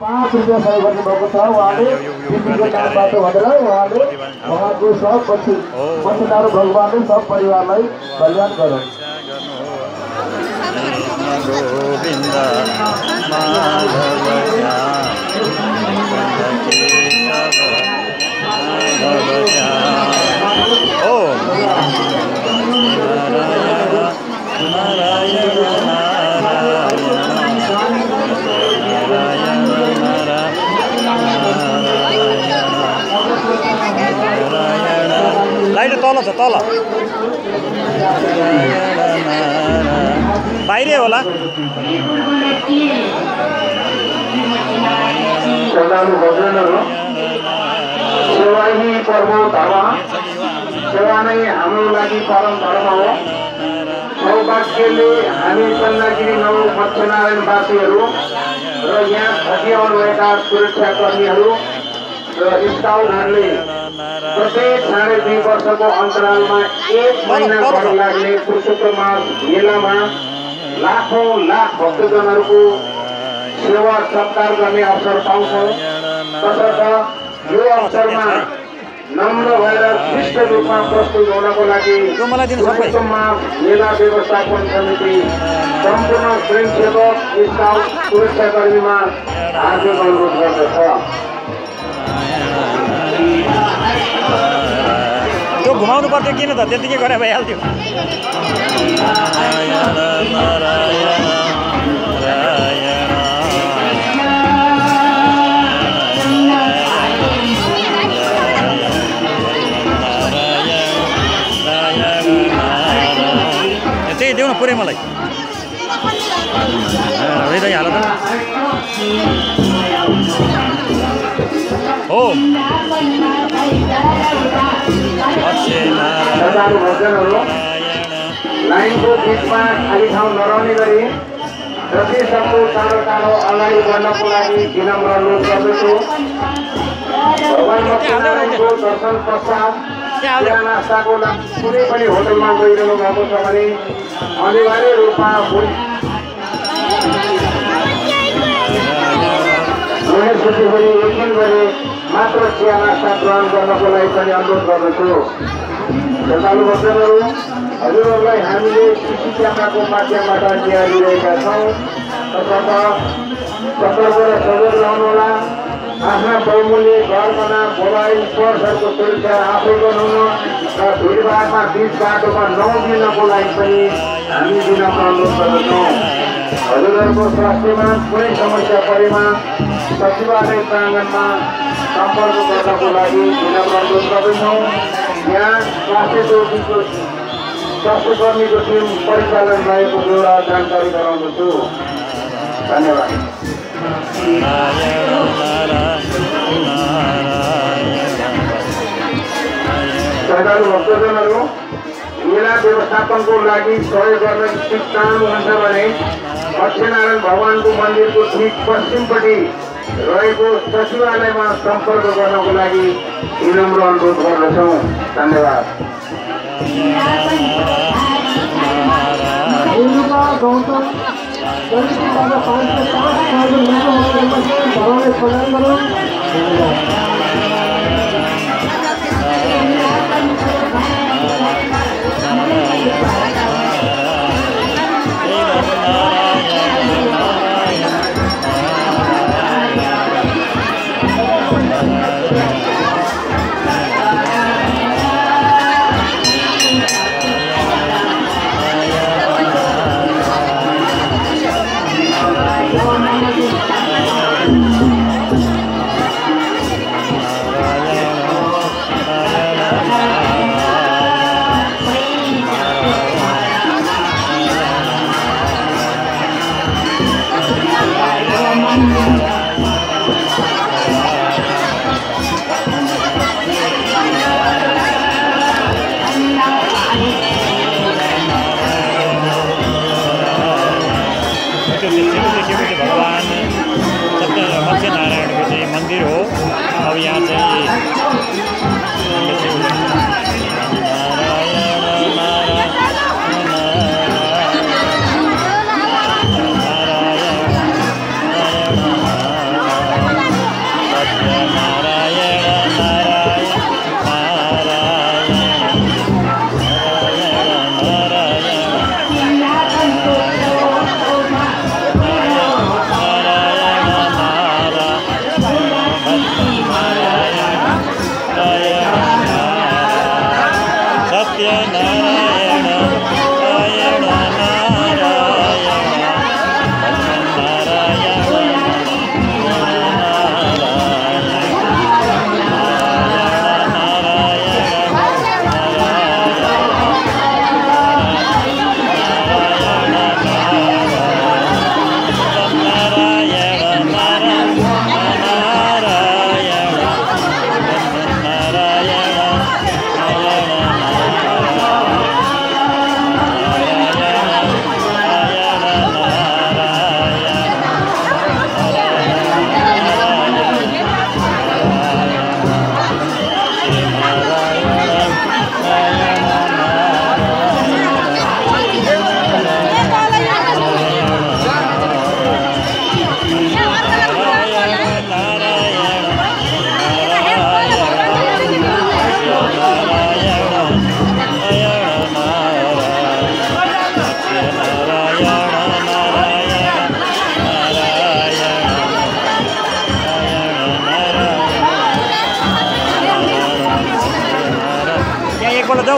पाँच रुपियाँ सहयोग गर्नुभएको छ उहाँले दिदीको नामबाट भनेर उहाँले उहाँको सब पछि पछिल्लो भगवान्ले सब परिवारलाई कल्याण गरोस् गोविन्द माधव सेवा नै परम धर्म सेवा नै हाम्रो लागि परम धर्म हो सौभाग्यले हामी चन्द्रगिरी नौ पक्षनारायणवासीहरू र यहाँ खटिआउनुभएका सुरक्षाकर्मीहरू र स्काउटहरूले प्रत्येक साढे दुई वर्षको अन्तरालमा एक महिना लाग्ने पुरुषोत्तम मेलामा लाखौँ लाख भक्तजनहरूको सेवा सत्कार गर्ने अवसर पाउँछौँ। तसर्थ यो अवसरमा नम्र भएर शिष्ट रूपमा प्रस्तुत हुनको लागि मेला व्यवस्थापन समिति सम्पूर्ण स्वयंसेवक स्काउट सुरक्षाकर्मीमा हार्दिक अनुरोध गर्दछ। घुमाउनु पर्थ्यो किन त? त्यतिकै गरे भइहाल्थ्यो। त्यही देऊ न पुरै मलाई। हृदय त। हो। श्रद्धालु भक्तजनहरू लाइनको बिचमा खाली ठाउँ नरहने गरी जति सक्दो टाढो अगाडि बढ्नको लागि विनम्र अनुरोध गर्दछु। भगवान् दर्शन पश्चात नास्ताको लागि कुनै पनि होटलमा गइरहनु भएको छ भने अनिवार्य रूपमा भोलि गणेश छुट्टी एकदिन गरी मात्र चिया नास्ता ग्रहण गर्नको लागि पनि अनुरोध गर्दछु। श्रद्धालु भक्तहरू हजुरहरूलाई हामीले कृषि क्यामेराको माध्यमबाट दिइरहेका छौँ। तसर्थ र सजग रहनुहोला। आफ्ना बहुमूल्य घरमाना मोबाइल पर्सहरूको सुरक्षा आफै बनाउनु र भिडभाडमा बिच बाटोमा नउदिनको लागि पनि हामी विनम्र अनुरोध गर्दछौँ। हजुरहरूको स्वास्थ्यमा कुनै समस्या परेमा सचिवालय प्राङ्गणमा सम्पर्क गर्नको लागि अनुरोध गर्दछौँ। यहाँ स्वास्थ्य चौकीको स्वास्थ्य कर्मीको टिम परिचालन रहेको एउटा जानकारी गराउँदछु। धन्यवाद। श्रद्धालु भक्तजनहरू व्यवस्थापनको लागि सहयोग गर्न इच्छुक चाहनुहुन्छ भने लक्ष्मीनारायण भगवानको मन्दिरको ठिक पश्चिमपट्टि रहेको सचिवालयमा सम्पर्क गर्नको लागि विनम्र अनुरोध गर्दछौँ। धन्यवाद। Bye.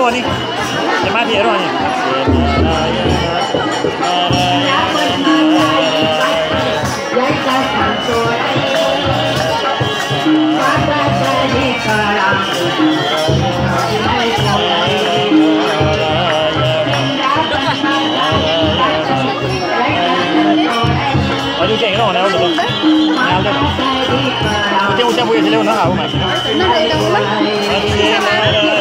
Roni chiamati Roni Hãy subscribe cho kênh Ghiền Mì Gõ Để không bỏ lỡ những video hấp dẫn Hãy subscribe cho kênh Ghiền Mì Gõ Để không bỏ lỡ những video hấp dẫn